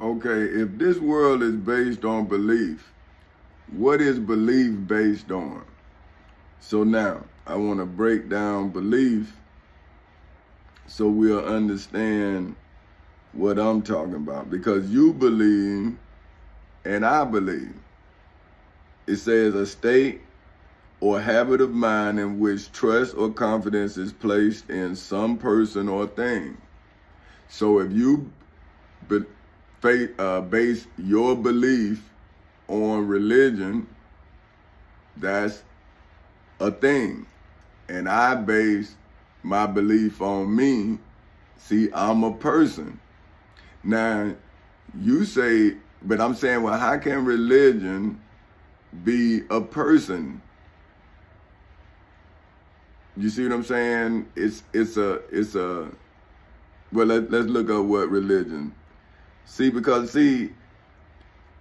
Okay, if this world is based on belief, what is belief based on? So now, I want to break down belief so we'll understand what I'm talking about. Because you believe and I believe. It says a state or habit of mind in which trust or confidence is placed in some person or thing. So if you be, uh, base your belief on religion, that's a thing. And I base my belief on me. See, I'm a person. Now, you say, but I'm saying, well, how can religion be a person? You see what I'm saying? It's it's a it's a well let, let's look up what religion. See, because see,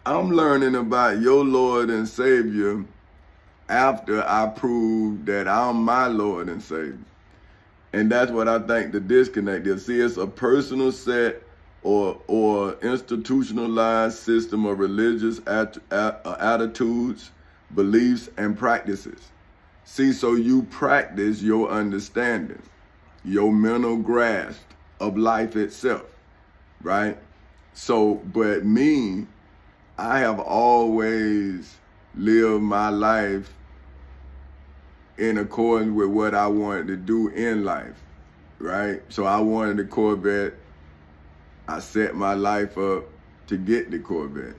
I'm learning about your Lord and Savior after I prove that I'm my Lord and Savior. And that's what I think the disconnect is. See, it's a personal set or or institutionalized system of religious at, at, uh, attitudes, beliefs, and practices. See, so you practice your understanding, your mental grasp of life itself, right? So, but me, I have always lived my life in accordance with what I wanted to do in life, right? So I wanted the Corvette. I set my life up to get the Corvette,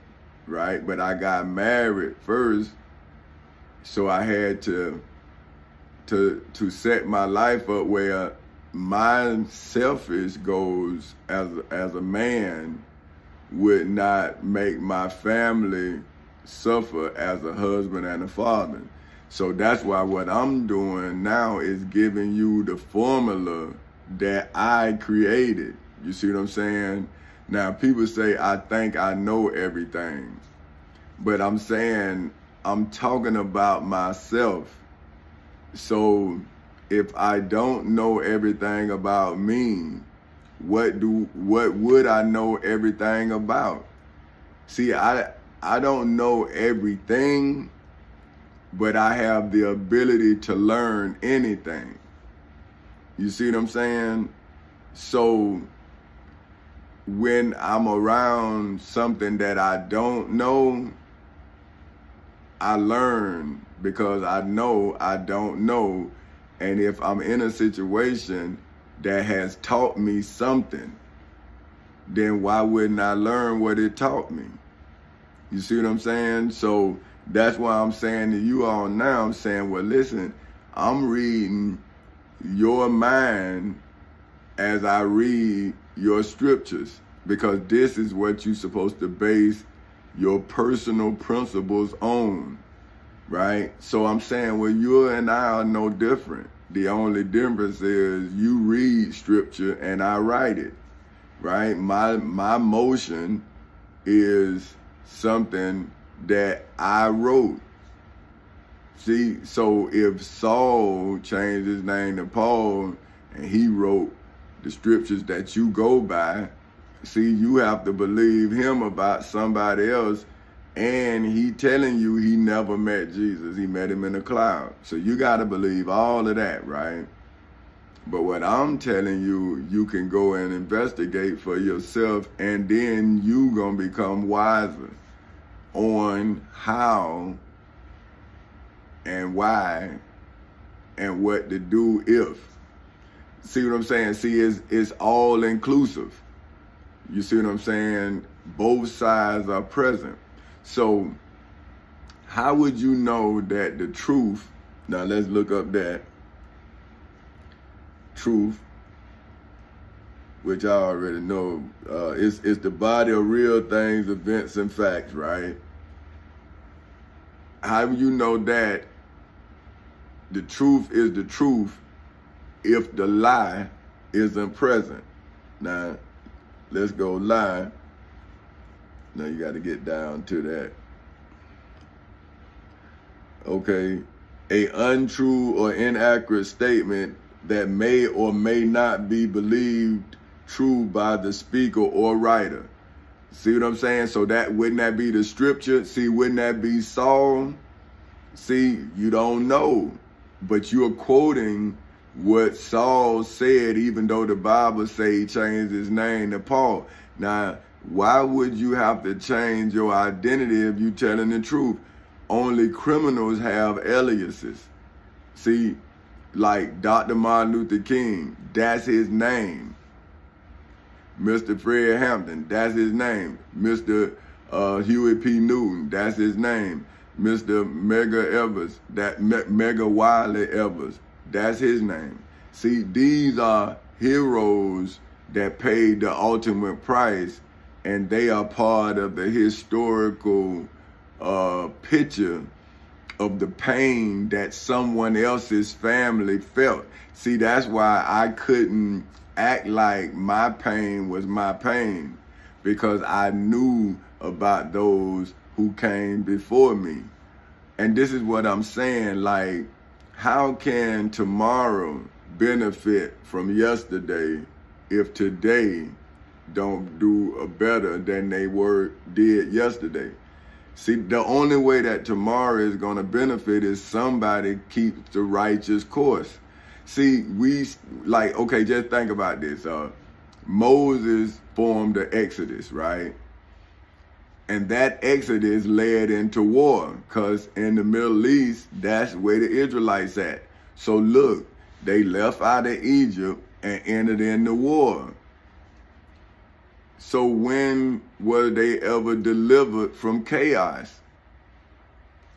right? But I got married first, so I had to to to set my life up where my selfish goals as as a man would not make my family suffer as a husband and a father. So that's why what I'm doing now is giving you the formula that I created. You see what I'm saying? Now, people say, I think I know everything. But I'm saying, I'm talking about myself. So if I don't know everything about me, what do what would I know everything about? See, I I don't know everything but I have the ability to learn anything. You see what I'm saying? So when I'm around something that I don't know, I learn because I know I don't know. And if I'm in a situation that has taught me something, then why wouldn't I learn what it taught me? You see what I'm saying? So that's why I'm saying to you all now, I'm saying, well, listen, I'm reading your mind as I read your scriptures because this is what you're supposed to base your personal principles on, right? So I'm saying, well, you and I are no different. The only difference is you read scripture and I write it, right? My my motion is something that I wrote. See, so if Saul changed his name to Paul and he wrote the scriptures that you go by, see, you have to believe him about somebody else and he telling you he never met Jesus. He met him in a cloud. So you got to believe all of that, right? But what I'm telling you, you can go and investigate for yourself and then you going to become wiser on how and why and what to do if. See what I'm saying? See, it's, it's all inclusive. You see what I'm saying? Both sides are present. So how would you know that the truth, now let's look up that, truth which I already know. Uh, it's, it's the body of real things, events, and facts, right? How do you know that the truth is the truth if the lie isn't present? Now, let's go lie. Now you got to get down to that. Okay, a untrue or inaccurate statement that may or may not be believed true by the speaker or writer. See what I'm saying? So that wouldn't that be the scripture? See, wouldn't that be Saul? See, you don't know, but you're quoting what Saul said, even though the Bible say he changed his name to Paul. Now, why would you have to change your identity if you're telling the truth? Only criminals have aliases. See, like Dr. Martin Luther King, that's his name. Mr. Fred Hampton, that's his name. Mr. Uh, Huey P. Newton, that's his name. Mr. Mega Evers, that Me Medgar Wiley Evers, that's his name. See, these are heroes that paid the ultimate price, and they are part of the historical uh, picture of the pain that someone else's family felt. See, that's why I couldn't act like my pain was my pain because I knew about those who came before me. And this is what I'm saying, like, how can tomorrow benefit from yesterday if today don't do a better than they were did yesterday? See, the only way that tomorrow is going to benefit is somebody keeps the righteous course. See, we like okay, just think about this. Uh, Moses formed the Exodus, right? And that Exodus led into war because in the Middle East, that's where the Israelites at. So look, they left out of Egypt and entered into war. So when were they ever delivered from chaos?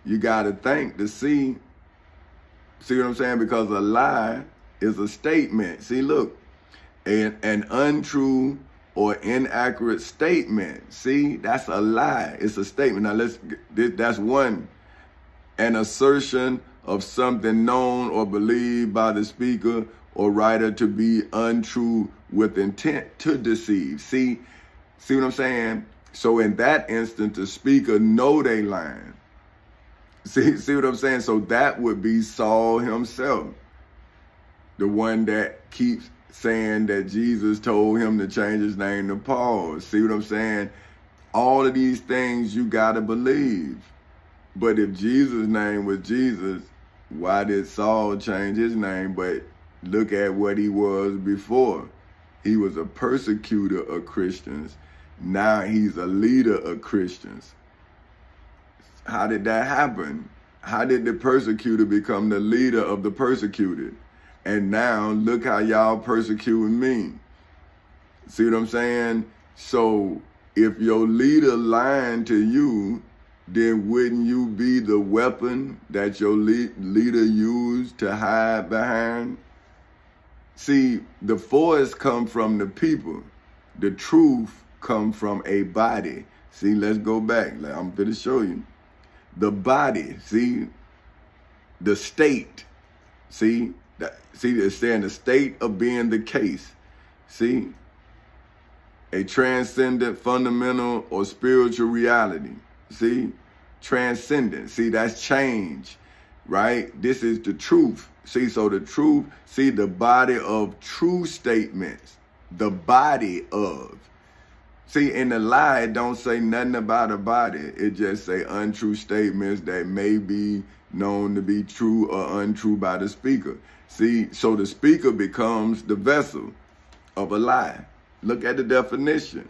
You got to think to see. See what I'm saying? Because a lie is a statement. See, look, an, an untrue or inaccurate statement. See, that's a lie. It's a statement. Now let's, that's one, an assertion of something known or believed by the speaker or writer to be untrue with intent to deceive. See, see what I'm saying? So in that instance, the speaker know they lying. See, see what I'm saying? So that would be Saul himself, the one that keeps saying that Jesus told him to change his name to Paul. See what I'm saying? All of these things you got to believe. But if Jesus' name was Jesus, why did Saul change his name? But look at what he was before. He was a persecutor of Christians. Now he's a leader of Christians. How did that happen? How did the persecutor become the leader of the persecuted? And now look how y'all persecuting me. See what I'm saying? So if your leader lying to you, then wouldn't you be the weapon that your le leader used to hide behind? See, the force come from the people. The truth come from a body. See, let's go back. I'm going to show you. The body, see, the state, see, that, See, it's saying the state of being the case. See? A transcendent, fundamental, or spiritual reality. See? Transcendent. See, that's change, right? This is the truth. See, so the truth, see the body of true statements. The body of. See, in the lie, it don't say nothing about a body. It just say untrue statements that may be known to be true or untrue by the speaker. See, so the speaker becomes the vessel of a lie. Look at the definition.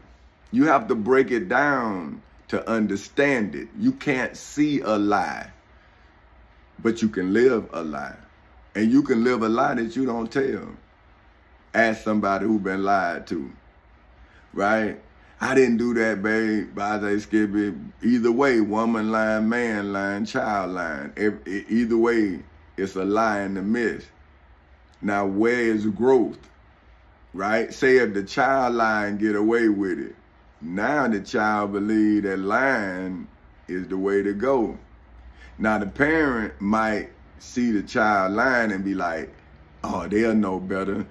You have to break it down to understand it. You can't see a lie, but you can live a lie. And you can live a lie that you don't tell. Ask somebody who been lied to, right? I didn't do that, babe. Bade Skippy. Either way, woman lying, man lying, child lying. Either way, it's a lie in the midst. Now, where is growth? Right? Say if the child line get away with it. Now the child believe that lying is the way to go. Now the parent might see the child lying and be like, oh, they'll know better.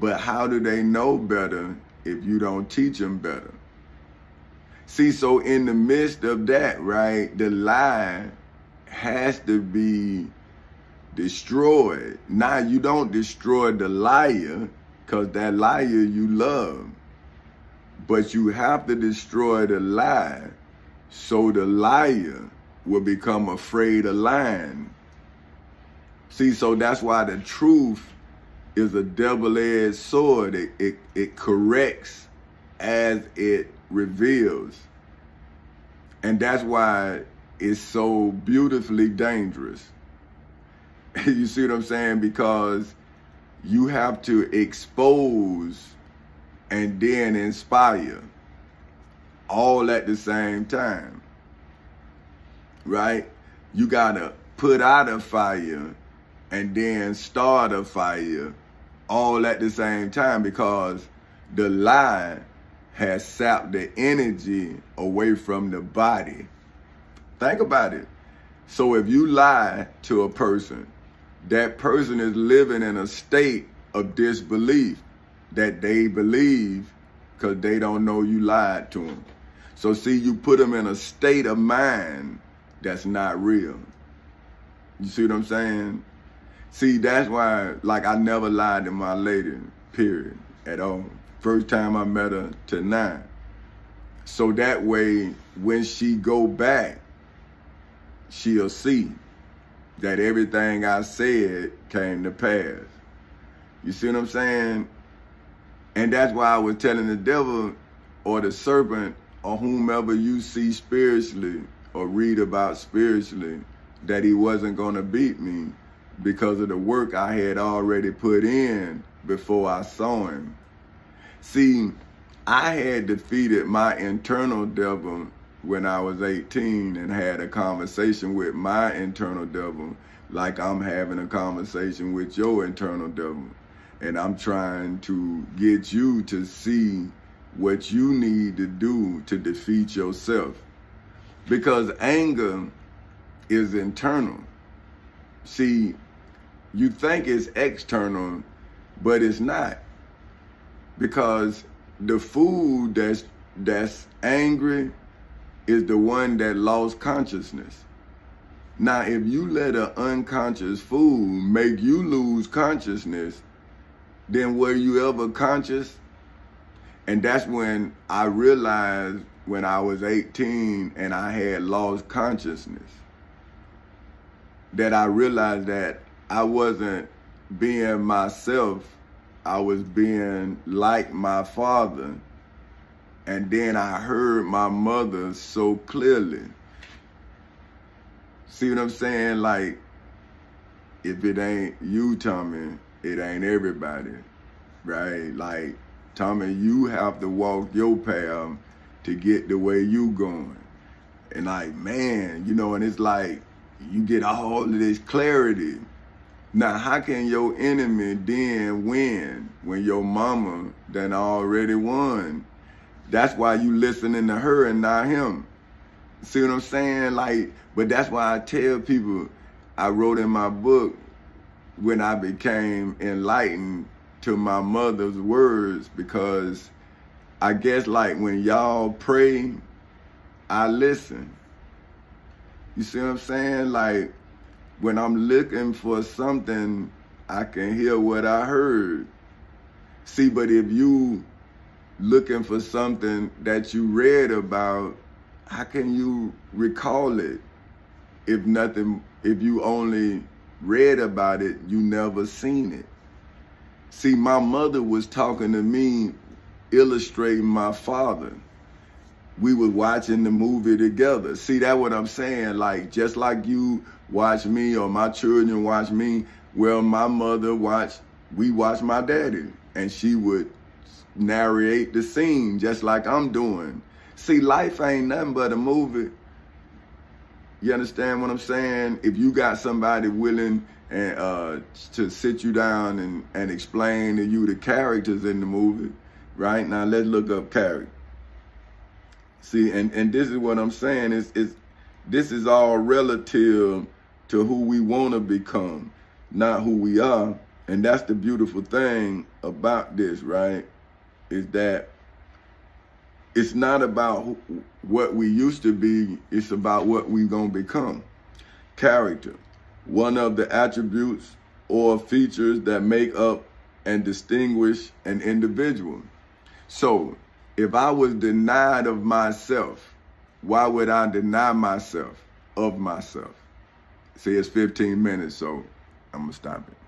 But how do they know better if you don't teach them better? See, so in the midst of that, right, the lie has to be destroyed. Now you don't destroy the liar because that liar you love. But you have to destroy the lie so the liar will become afraid of lying. See, so that's why the truth is a double-edged sword. It, it, it corrects as it reveals. And that's why it's so beautifully dangerous. you see what I'm saying? Because you have to expose and then inspire all at the same time. Right? You got to put out a fire and then start a fire all at the same time because the lie has sapped the energy away from the body. Think about it. So if you lie to a person, that person is living in a state of disbelief that they believe because they don't know you lied to them. So see, you put them in a state of mind that's not real. You see what I'm saying? See, that's why, like, I never lied to my lady, period, at all. First time I met her to now. So that way, when she go back, she'll see that everything I said came to pass. You see what I'm saying? And that's why I was telling the devil or the serpent or whomever you see spiritually or read about spiritually that he wasn't going to beat me because of the work I had already put in before I saw him. See, I had defeated my internal devil when I was 18 and had a conversation with my internal devil like I'm having a conversation with your internal devil. And I'm trying to get you to see what you need to do to defeat yourself. Because anger is internal. See, you think it's external, but it's not. Because the fool that's that's angry is the one that lost consciousness. Now, if you let an unconscious fool make you lose consciousness, then were you ever conscious? And that's when I realized when I was 18 and I had lost consciousness that I realized that I wasn't being myself. I was being like my father. And then I heard my mother so clearly. See what I'm saying? Like, if it ain't you, Tommy, it ain't everybody, right? Like, Tommy, you have to walk your path to get the way you going. And like, man, you know, and it's like, you get all of this clarity. Now, how can your enemy then win when your mama done already won? That's why you listening to her and not him. See what I'm saying? Like, but that's why I tell people, I wrote in my book when I became enlightened to my mother's words because I guess like when y'all pray, I listen. You see what I'm saying? Like when I'm looking for something, I can hear what I heard. See, but if you looking for something that you read about, how can you recall it if nothing, if you only read about it, you never seen it? See, my mother was talking to me, illustrating my father. We was watching the movie together. See, that what I'm saying? Like, just like you watch me or my children watch me, well, my mother watched, we watched my daddy. And she would narrate the scene just like I'm doing. See, life ain't nothing but a movie. You understand what I'm saying? If you got somebody willing and uh, to sit you down and, and explain to you the characters in the movie, right? Now let's look up character. See, and, and this is what I'm saying is is this is all relative to who we want to become, not who we are. And that's the beautiful thing about this, right? Is that it's not about what we used to be, it's about what we're going to become. Character, one of the attributes or features that make up and distinguish an individual. So, if I was denied of myself, why would I deny myself of myself? See, it's 15 minutes, so I'm going to stop it.